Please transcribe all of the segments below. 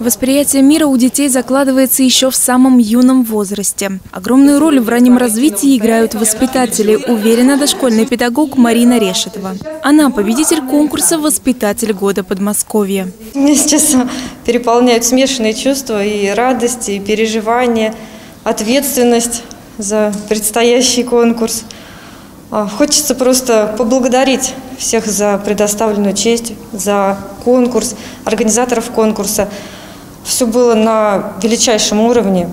Восприятие мира у детей закладывается еще в самом юном возрасте. Огромную роль в раннем развитии играют воспитатели, уверена дошкольный педагог Марина Решетова. Она победитель конкурса «Воспитатель года Подмосковья». Меня сейчас переполняют смешанные чувства и радость, и переживания, ответственность за предстоящий конкурс. А, хочется просто поблагодарить всех за предоставленную честь, за конкурс, организаторов конкурса – все было на величайшем уровне.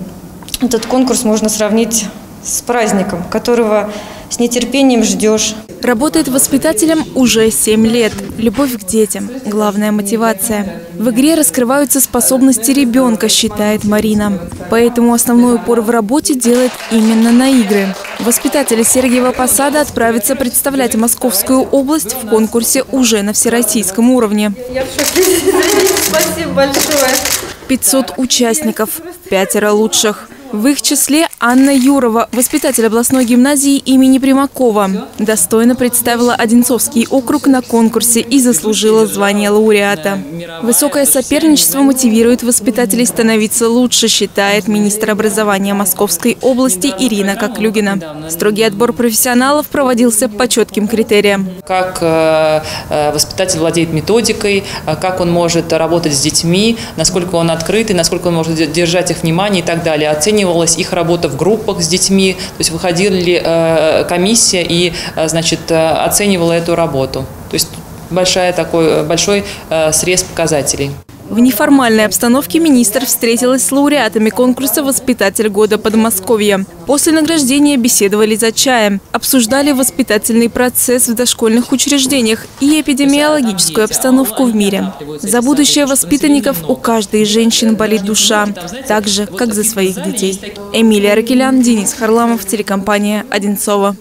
Этот конкурс можно сравнить с праздником, которого с нетерпением ждешь. Работает воспитателем уже 7 лет. Любовь к детям – главная мотивация. В игре раскрываются способности ребенка, считает Марина. Поэтому основной упор в работе делает именно на игры. Воспитатели Сергиева Посада отправятся представлять Московскую область в конкурсе уже на всероссийском уровне. Я в шоке. Спасибо большое. 500 участников, пятеро лучших. В их числе Анна Юрова, воспитатель областной гимназии имени Примакова. Достойно представила Одинцовский округ на конкурсе и заслужила звание лауреата. Высокое соперничество мотивирует воспитателей становиться лучше, считает министр образования Московской области Ирина Коклюгина. Строгий отбор профессионалов проводился по четким критериям. Как э, э, воспитатель владеет методикой, э, как он может работать с детьми, насколько он открытый, насколько он может держать их внимание и так далее. Оценивать оценивалась их работа в группах с детьми, то есть выходили э, комиссия и, э, значит, э, оценивала эту работу. То есть большая такой, большой срез показателей. В неформальной обстановке министр встретилась с лауреатами конкурса «Воспитатель года Подмосковья». После награждения беседовали за чаем, обсуждали воспитательный процесс в дошкольных учреждениях и эпидемиологическую обстановку в мире. За будущее воспитанников у каждой из женщин болит душа, так же, как за своих детей. Эмилия Ракелян, Денис Харламов, телекомпания «Одинцова».